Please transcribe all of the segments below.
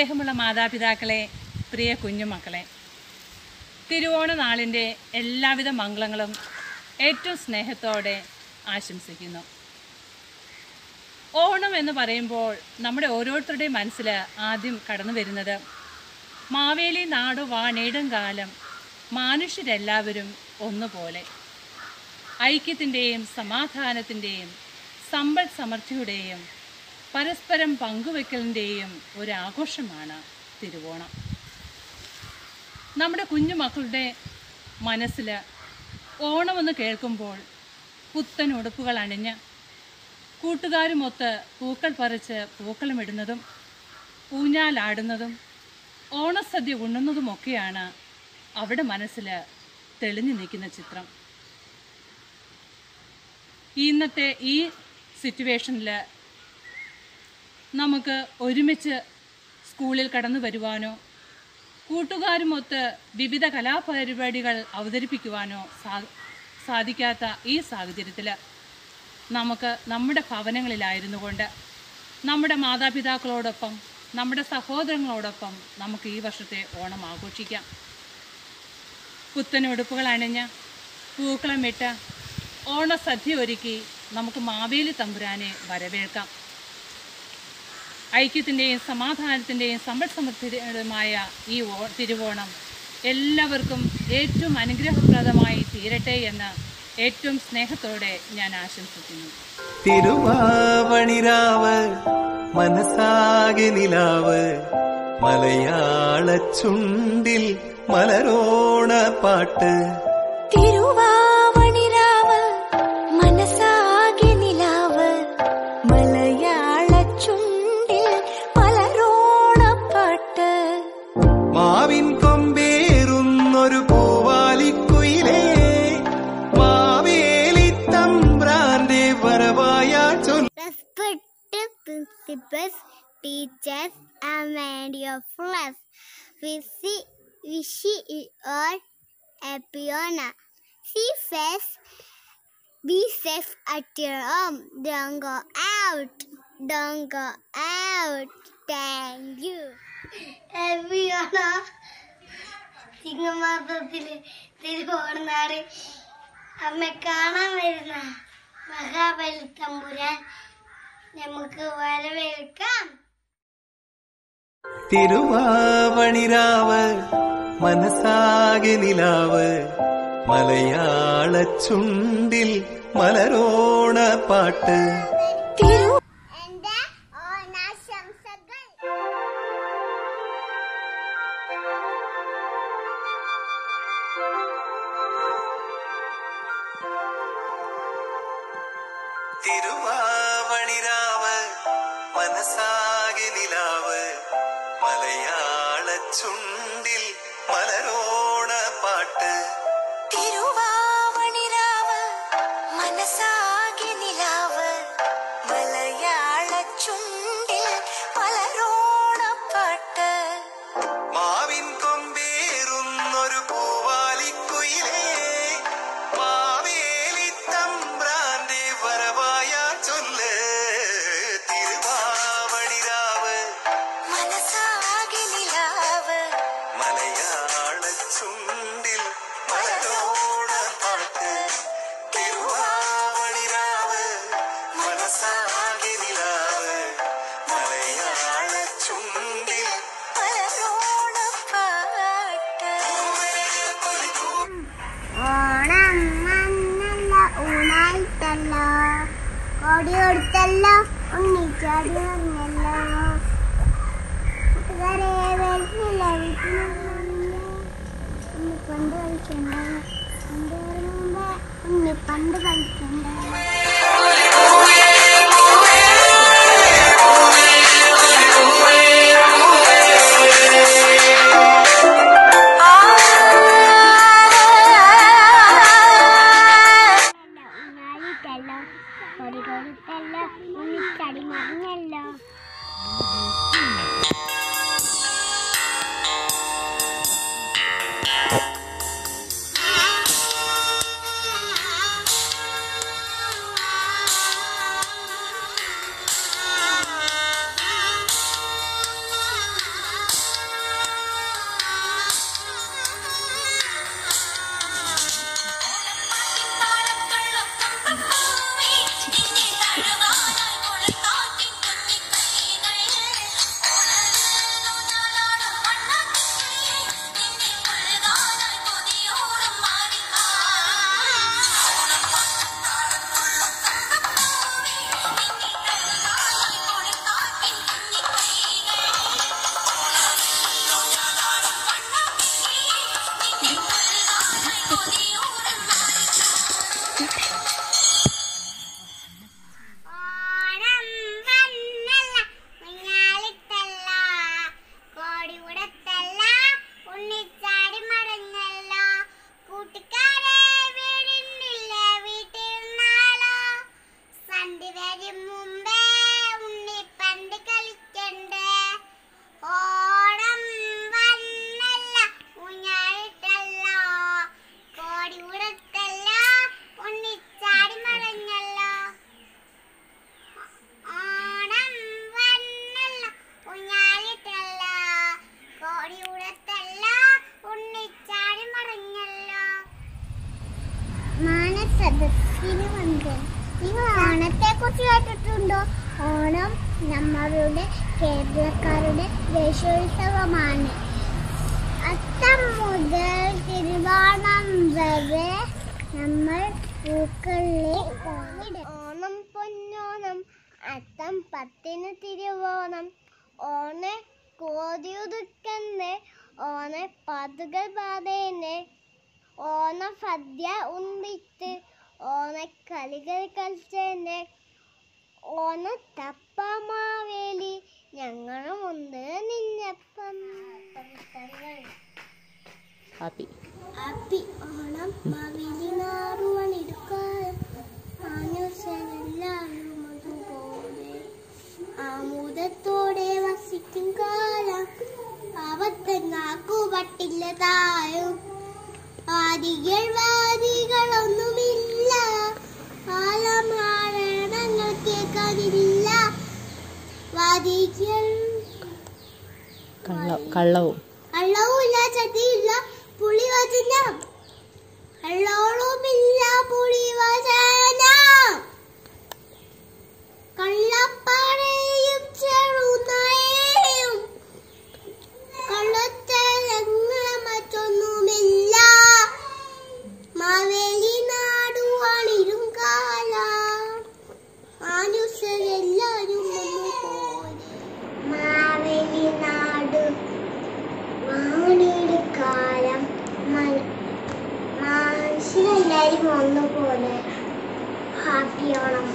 സ്നേഹമുള്ള മാതാപിതാക്കളെ പ്രിയ കുഞ്ഞുമക്കളെ തിരുവോണ നാളിന്റെ എല്ലാവിധ മംഗളങ്ങളും ഏറ്റവും സ്നേഹത്തോടെ ആശംസിക്കുന്നു. ഓണം എന്ന് പറയുമ്പോൾ നമ്മുടെ ഓരോരുത്തരുടെയും മനസ്സിൽ ആദ്യം കടന്നു വരുന്നത് മാവേലി നാടു വാണേടും കാലം മനുഷ്യരെല്ലാവരും ഒന്നുപോലെ. ഐക്യത്തിന്റെയും സമാധാനത്തിന്റെയും സമ്പൽ സമൃദ്ധിയുടെയും പരസ്പരം പങ്കുവെക്കലിന്റെയും ഒരാഘോഷമാണ് തിരുവോണം. നമ്മുടെ കുഞ്ഞുമക്കളുടെ മനസ്സിൽ ഓണമെന്ന് കേൾക്കുമ്പോൾ പുത്തൻ ഉടുപ്പുകൾ അണിഞ്ഞ് കൂട്ടുകാരുമൊത്ത് പൂക്കൾ പറിച്ച് പൂക്കളമിടുന്നതും ഊഞ്ഞാലാടുന്നതും ഓണസദ്യ ഉണ്ണുന്നതുമൊക്കെയാണ് അവിടെ മനസ്സിൽ തെളിഞ്ഞു നിൽക്കുന്ന ചിത്രം. ഇന്നത്തെ ഈ സിറ്റുവേഷനിൽ നമുക്ക് ഒരുമിച്ച് സ്കൂളിൽ കടന്നു വരുവാനോ കൂട്ടുകാരുമൊത്ത് വിവിധ കലാപരിപാടികൾ അവതരിപ്പിക്കുവാനോ സാധിക്കാത്ത ഈ സാഹചര്യത്തിൽ നമുക്ക് നമ്മുടെ ഭവനങ്ങളിലായിരുന്നു കൊണ്ട് നമ്മുടെ മാതാപിതാക്കളോടൊപ്പം നമ്മുടെ സഹോദരങ്ങളോടൊപ്പം നമുക്ക് ഈ വർഷത്തെ ഓണം ആഘോഷിക്കാം. പുത്തൻ ഉടുപ്പുകൾ അണിഞ്ഞ് പൂക്കളമിട്ട് ഓണസദ്യ ഒരുക്കി നമുക്ക് മാവേലി തമ്പുരാനെ വരവേൽക്കാം. ഐക്യത്തിന്റെയും സമാധാനത്തിന്റെയും സമ്പൽ സമൃദ്ധിയുമായ ഈ ഓ തിരുവോണം എല്ലാവർക്കും ഏറ്റവും അനുഗ്രഹപ്രദമായി തീരട്ടെ എന്ന് ഏറ്റവും സ്നേഹത്തോടെ ഞാൻ ആശംസിക്കുന്നു. തിരുവാവണിരാവ് മനസ്സാകെ നിലാവ് മലയാള ചുണ്ടിൽ മലരോണ പാട്ട്. തിരുവാവണിരാവ് principals, teachers, and my dear friends, we see, wish you all happy honor. See first, be safe at your home. Don't go out. Don't go out. Thank you. Happy honor. ചിങ്ങമാസത്തില് തിരുവോണനാട് അമ്മ കാണാൻ വരുന്ന മഹാബലി തമ്പുരാൻ നമുക്ക് വരവേൽക്കാം. തിരുവാവണിരാവ് മനസ്സാകെ നിലാവ്. മലയാള ചുണ്ടിൽ മലരോണ പാട്ട്. തിരു മലയാള ചുണ്ടിൽ കോടി കൊടുത്തല്ലോ വന്നല്ലോ. വരുന്നില്ല ഉണ്ണി പണ്ട് കളിക്കണ്ട. പണ്ട് വരുമ്പോ ഉണ്ണി പണ്ട് കളിക്കണ്ട. കേട്ടിട്ടുണ്ടോ ഓണം നമ്മളുടെ കേരളക്കാരുടെ ദേശോത്സവമാണ് അത്തം മുതൽ തിരുവോണം വരെ നമ്മൾ പൂക്കളിലെ ഓണം പൊന്നോണം അത്തം പത്തിന് തിരുവോണം. ഓണ കോതിയുതുക്കന്നെ ഓണ പാതുകൾ പാതേനെ ഓണ സദ്യ ഉണ്ടിട്ട് ഓണക്കളികൾ കളിച്ചേനെ ഓണ തപ്പമാവേലി ഞങ്ങളുമുണ്ട് നിന്നപ്പം ഹാപ്പി. അപ്പി ഓണം. മാവേലി നാറുവണിടുക്കാൻ ആനുസരെല്ലാവരും അതുപോലെ ആമുദത്തോടെ വസിക്കും കാലം. പാവത്തങ്ങാക്കു പട്ടില്ല താഴും. വാദികൾ വാദികളൊന്നുമില്ല കാലമാരണങ്ങൾ വാദികൾ കള്ള കള്ളവും. ഇല്ല ചതിയില്ല ഇല്ല പുളി പുളിവചനം. മനുഷ്യരെല്ലാരും ഒന്നുപോലെ ഹാപ്പി ഓണം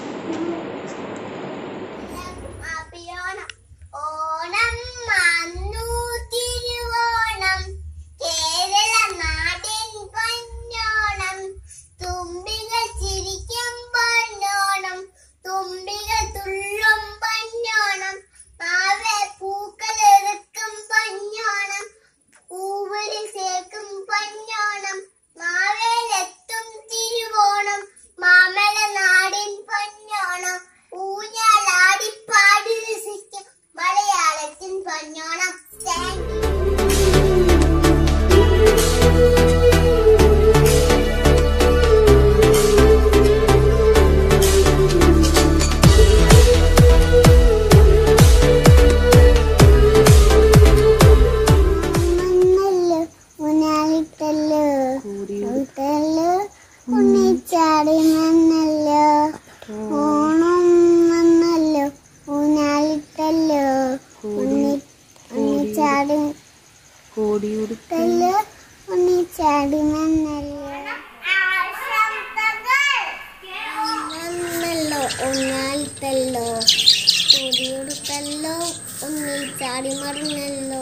മറിഞ്ഞല്ലോ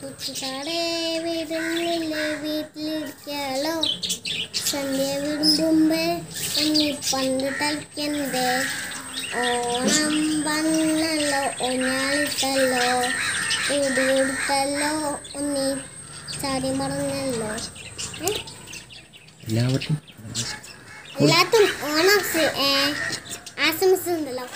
കുട്ടിക്കാടെ വീടുന്നില്ലേ വീട്ടിലിരിക്കാലോ? സന്ധ്യ വിടുമ്പേ ഉണ്ണി പണ്ട് തളിക്കണ്ടേ ഓണം വന്നല്ലോ ഒന്നാളിട്ടല്ലോ ഇടി കൊടുത്തല്ലോ ഉണ്ണി ചാടി മറന്നല്ലോ? എല്ലാവർക്കും എല്ലാത്തും ഓണം ആശംസ ഏ, ആശംസിച്ചുണ്ടല്ലോ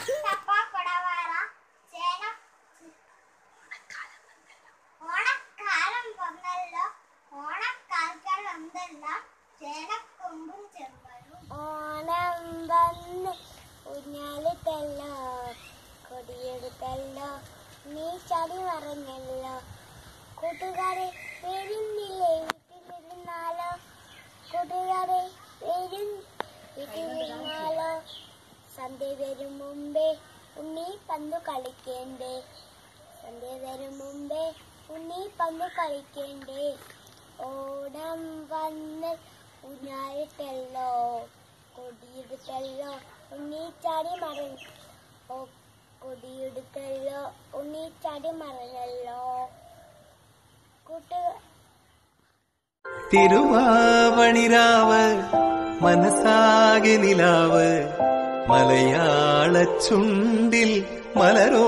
ഓണക്കാലം വന്നല്ലോ ഓണക്കാൽക്കാർ വന്നല്ലോ ചേനക്കൊമ്പും ചെമ്പനും ഓണം വന്ന് ഊഞ്ഞാലിട്ടല്ലോ കൊടിയെടുത്തല്ലോ ചടി പറഞ്ഞല്ലോ. കൂട്ടുകാരെ വരുന്നില്ലേ വീട്ടിലിരുന്നാലോ? കൂട്ടുകാരെ വരും വീട്ടിലിരുന്നാലോ? സന്ധ്യ വരും മുമ്പേ ഉണ്ണി പന്ത് കളിക്കേണ്ടേ? സന്ധ്യ വരും മുമ്പേ ഉണ്ണി പന്ത് കളിക്കേണ്ടേ? ഓടം വന്ന് ഊഞ്ഞാലിട്ടല്ലോ കൊടിയിട്ടല്ലോ ഉണ്ണി ചാടി മറഞ്ഞു. ഓ കൊടിയെടുത്തല്ലോ ഉണ്ണി ചാടി മറഞ്ഞല്ലോ കൂട്ട് തിരുവാവണിരാവ് മനസ്സാകെ നിലാവ് മലയാള ചുണ്ടിൽ മലരോ